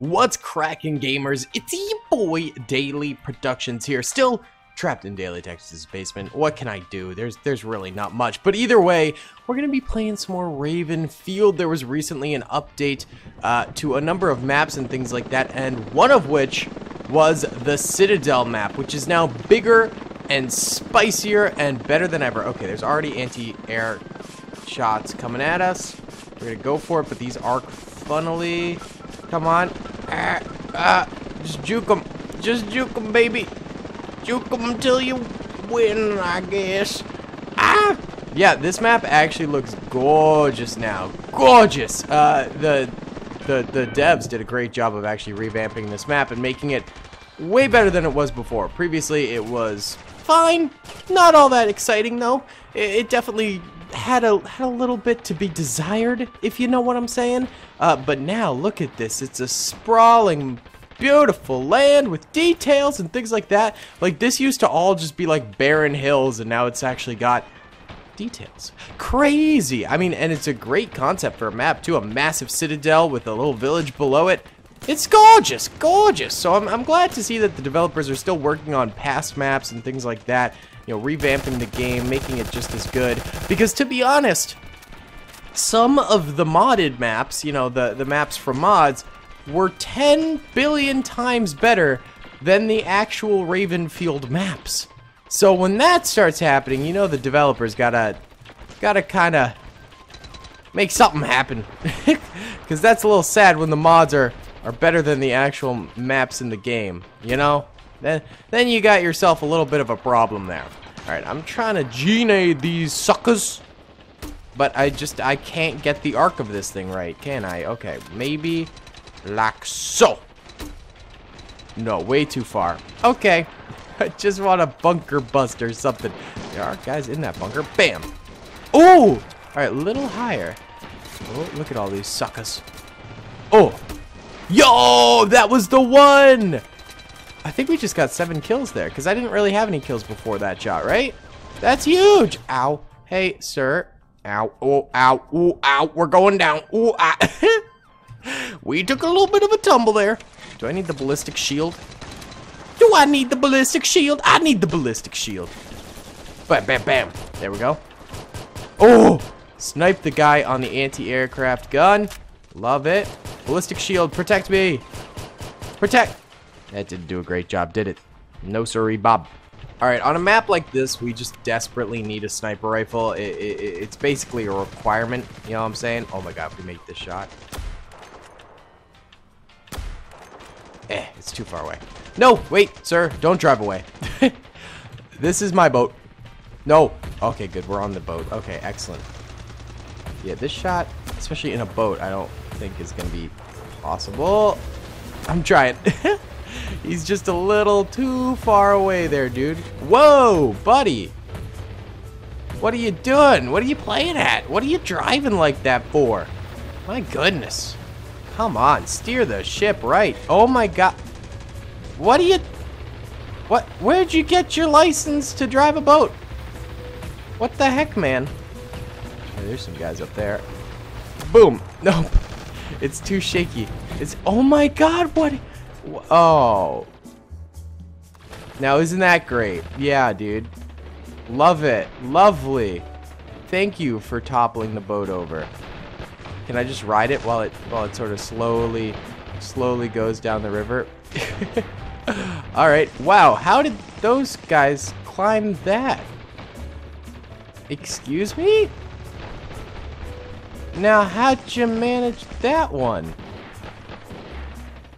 What's cracking gamers? It's your boy Daley Productions here, still trapped in Daley Tactics' basement. What can I do? There's there's really not much. But either way, we're gonna be playing some more Ravenfield. There was recently an update uh, to a number of maps and things like that, and one of which was the Citadel map, which is now bigger and spicier and better than ever. Okay, there's already anti-air shots coming at us. We're gonna go for it, but these arc funnily. Come on. Ah, just juke them. Just juke them, baby. Juke them until you win, I guess. Ah! Yeah, this map actually looks gorgeous now. Gorgeous! Uh, the, the, the devs did a great job of actually revamping this map and making it way better than it was before. Previously, it was fine. Not all that exciting, though. It, it definitely had a had a little bit to be desired, if you know what I'm saying. Uh, but now look at this; it's a sprawling, beautiful land with details and things like that. Like this used to all just be like barren hills, and now it's actually got details. Crazy! I mean, and it's a great concept for a map too. A massive citadel with a little village below it. It's gorgeous, gorgeous. So I'm, I'm glad to see that the developers are still working on past maps and things like that you know, revamping the game, making it just as good. Because to be honest, some of the modded maps, you know, the, the maps from mods, were 10 billion times better than the actual Ravenfield maps. So when that starts happening, you know the developers gotta, gotta kinda make something happen. Because that's a little sad when the mods are, are better than the actual maps in the game, you know? Then, then you got yourself a little bit of a problem there. Alright, I'm trying to gene these suckers. But I just, I can't get the arc of this thing right, can I? Okay, maybe like so. No, way too far. Okay. I just want a bunker bust or something. There are guys in that bunker. Bam. Oh! Alright, a little higher. Oh, look at all these suckers. Oh! Yo! That was the one! I think we just got seven kills there, because I didn't really have any kills before that shot, right? That's huge! Ow. Hey, sir. Ow. Oh, ow. Ooh, ow. We're going down. Ooh, ah. we took a little bit of a tumble there. Do I need the ballistic shield? Do I need the ballistic shield? I need the ballistic shield. Bam, bam, bam. There we go. Oh! Snipe the guy on the anti-aircraft gun. Love it. Ballistic shield, protect me. Protect. That didn't do a great job, did it? No sorry, Bob. Alright, on a map like this, we just desperately need a sniper rifle. It, it, it's basically a requirement, you know what I'm saying? Oh my god, we make this shot. Eh, it's too far away. No, wait, sir, don't drive away. this is my boat. No. Okay, good, we're on the boat. Okay, excellent. Yeah, this shot, especially in a boat, I don't think is going to be possible. I'm trying. He's just a little too far away there, dude. Whoa, buddy. What are you doing? What are you playing at? What are you driving like that for? My goodness. Come on, steer the ship right. Oh my god. What are you... What? Where'd you get your license to drive a boat? What the heck, man? Oh, there's some guys up there. Boom. Nope. It's too shaky. It's... Oh my god, what... Oh. Now, isn't that great? Yeah, dude. Love it. Lovely. Thank you for toppling the boat over. Can I just ride it while it while it sort of slowly slowly goes down the river? All right. Wow, how did those guys climb that? Excuse me? Now, how'd you manage that one?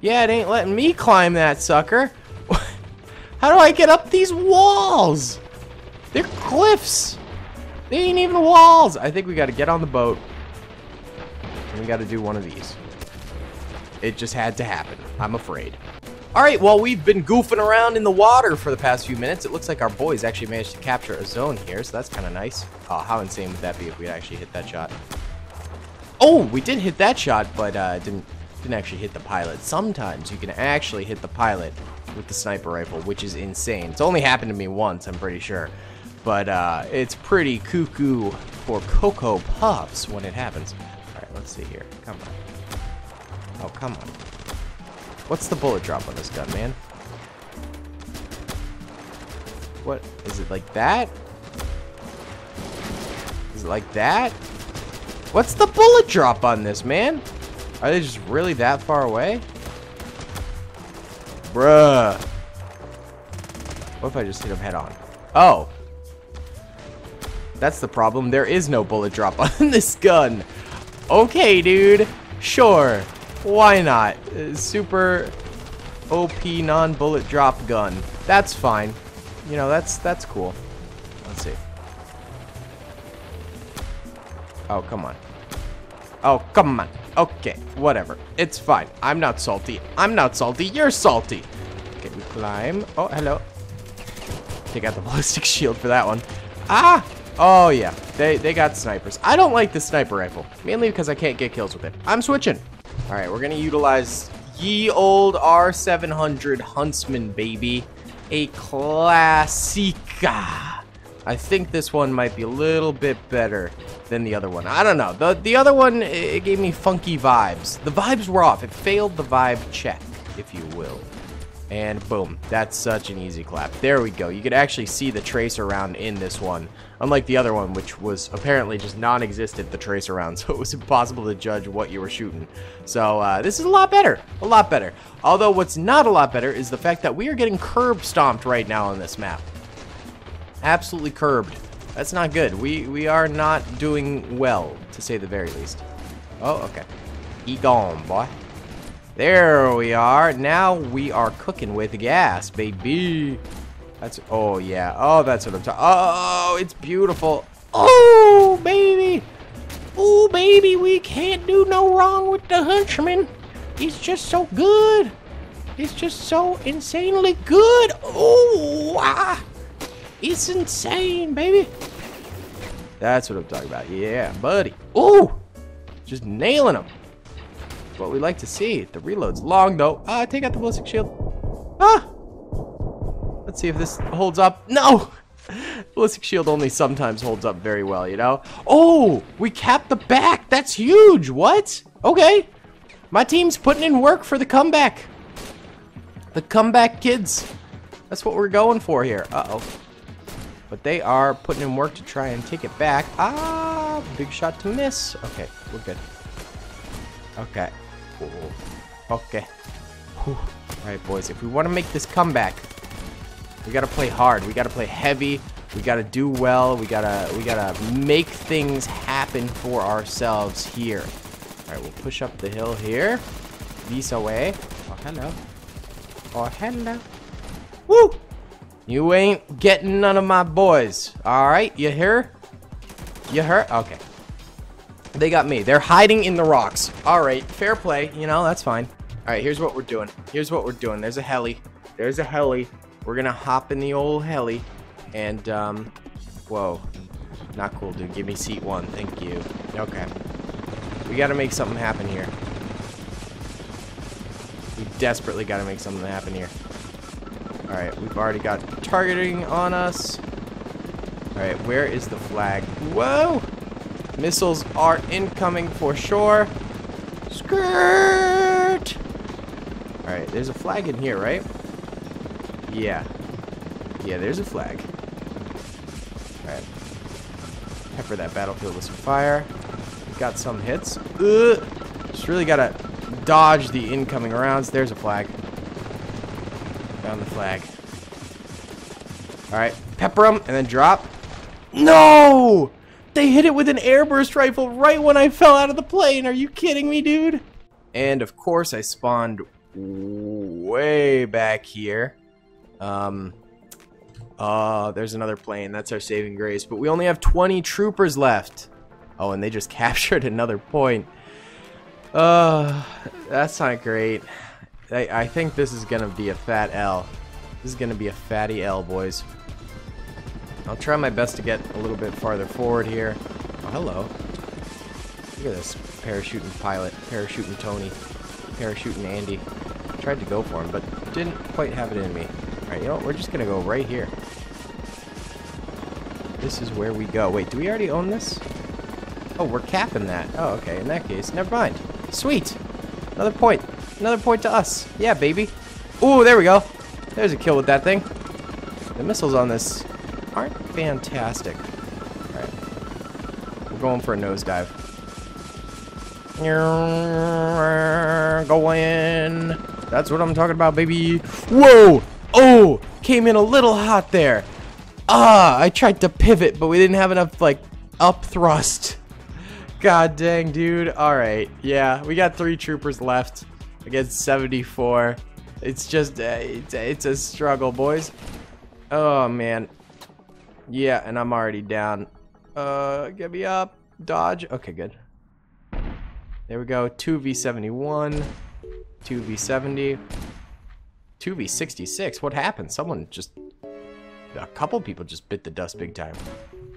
Yeah, it ain't letting me climb that sucker. How do I get up these walls? They're cliffs. They ain't even walls. I think we got to get on the boat. And we got to do one of these. It just had to happen. I'm afraid. All right, well, we've been goofing around in the water for the past few minutes. It looks like our boys actually managed to capture a zone here, so that's kind of nice. Oh, how insane would that be if we actually hit that shot? Oh, we did hit that shot, but uh, didn't didn't actually hit the pilot. Sometimes you can actually hit the pilot with the sniper rifle, which is insane. It's only happened to me once, I'm pretty sure. But uh, it's pretty cuckoo for Cocoa Puffs when it happens. Alright, let's see here. Come on. Oh, come on. What's the bullet drop on this gun, man? What? Is it like that? Is it like that? What's the bullet drop on this, man? Are they just really that far away? Bruh. What if I just hit him head on? Oh. That's the problem. There is no bullet drop on this gun. Okay, dude. Sure. Why not? Uh, super OP non-bullet drop gun. That's fine. You know, that's that's cool. Let's see. Oh, come on. Oh, come on. Okay, whatever. It's fine. I'm not salty. I'm not salty. You're salty. Okay, we climb. Oh, hello. Take out the ballistic shield for that one. Ah! Oh, yeah. They, they got snipers. I don't like the sniper rifle. Mainly because I can't get kills with it. I'm switching. All right, we're going to utilize ye old R700 Huntsman, baby. A Classica. I think this one might be a little bit better than the other one. I don't know. The, the other one, it gave me funky vibes. The vibes were off. It failed the vibe check, if you will. And boom, that's such an easy clap. There we go. You could actually see the tracer round in this one. Unlike the other one, which was apparently just non-existent, the tracer round. So it was impossible to judge what you were shooting. So uh, this is a lot better. A lot better. Although what's not a lot better is the fact that we are getting curb stomped right now on this map. Absolutely curbed. That's not good. We, we are not doing well, to say the very least. Oh, okay. Eat gone, boy. There we are. Now we are cooking with gas, baby. That's, oh yeah. Oh, that's what I'm talking, oh, it's beautiful. Oh, baby. Oh, baby, we can't do no wrong with the Huntsman. He's just so good. He's just so insanely good. Oh, ah. It's insane, baby. That's what I'm talking about. Yeah, buddy. Oh, just nailing him what we like to see. The reload's long, though. Ah, take out the ballistic shield. Ah! Let's see if this holds up. No! ballistic shield only sometimes holds up very well, you know? Oh! We capped the back! That's huge! What? Okay. My team's putting in work for the comeback. The comeback kids. That's what we're going for here. Uh-oh. But they are putting in work to try and take it back. Ah, big shot to miss. Okay, we're good. Okay. Okay. Alright, boys. If we want to make this comeback, we got to play hard. We got to play heavy. We got to do well. We got to we got to make things happen for ourselves here. Alright, we'll push up the hill here. This away. Oh, hello. Oh, hello. Woo! You ain't getting none of my boys. Alright, you hear? You heard? Okay. They got me. They're hiding in the rocks. All right, fair play. You know, that's fine. All right, here's what we're doing. Here's what we're doing. There's a heli. There's a heli. We're to hop in the old heli. And, um, whoa. Not cool, dude. Give me seat one. Thank you. Okay. We got to make something happen here. We desperately got to make something happen here. Alright, we've already got targeting on us. Alright, where is the flag? Whoa! Missiles are incoming for sure. Skirt! Alright, there's a flag in here, right? Yeah. Yeah, there's a flag. Alright. Pepper that battlefield with some fire. Got some hits. Ugh. Just really gotta dodge the incoming rounds. There's a flag. Found the flag. Alright, pepper them and then drop. No! They hit it with an airburst rifle right when I fell out of the plane. Are you kidding me, dude? And of course, I spawned way back here. Um, uh, there's another plane. That's our saving grace. But we only have 20 troopers left. Oh, and they just captured another point. Uh, that's not great. I, I think this is to be a fat L. This is to be a fatty L, boys. I'll try my best to get a little bit farther forward here. Oh, hello. Look at this parachuting pilot, parachuting Tony, parachuting Andy. Tried to go for him, but didn't quite have it in me. Alright, you know what? We're just to go right here. This is where we go. Wait, do we already own this? Oh, we're capping that. Oh, okay. In that case, never mind. Sweet. Another point. Another point to us. Yeah, baby. Ooh, there we go. There's a kill with that thing. The missiles on this aren't fantastic. Alright. We're going for a nosedive. Go in. That's what I'm talking about, baby. Whoa! Oh! Came in a little hot there. Ah! I tried to pivot, but we didn't have enough, like, up thrust. God dang, dude. Alright. Yeah, we got three troopers left against 74. It's just, uh, it's, it's a struggle, boys. Oh, man. Yeah, and I'm already down. Uh, get me up. Dodge. Okay, good. There we go. 2v71. 2v70. 2v66. What happened? Someone just... A couple people just bit the dust big time.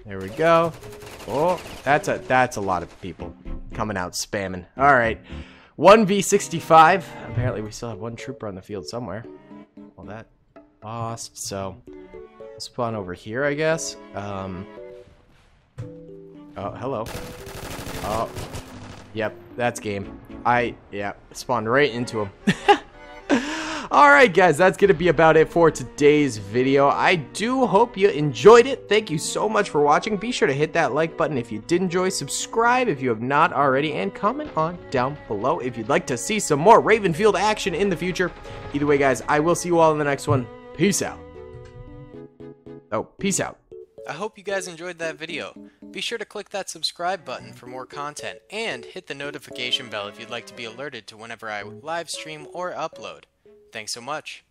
There we go. Oh, that's a that's a lot of people coming out spamming. All right. 1v65. Apparently we still have one trooper on the field somewhere. Well, that lost, so spawn over here, I guess. Um, oh, hello. Oh, yep, that's game. I, yeah, spawned right into him. Alright guys, that's going to be about it for today's video. I do hope you enjoyed it. Thank you so much for watching. Be sure to hit that like button if you did enjoy, subscribe if you have not already, and comment on down below if you'd like to see some more Ravenfield action in the future. Either way guys, I will see you all in the next one. Peace out. Oh, peace out. I hope you guys enjoyed that video. Be sure to click that subscribe button for more content, and hit the notification bell if you'd like to be alerted to whenever I live stream or upload. Thanks so much.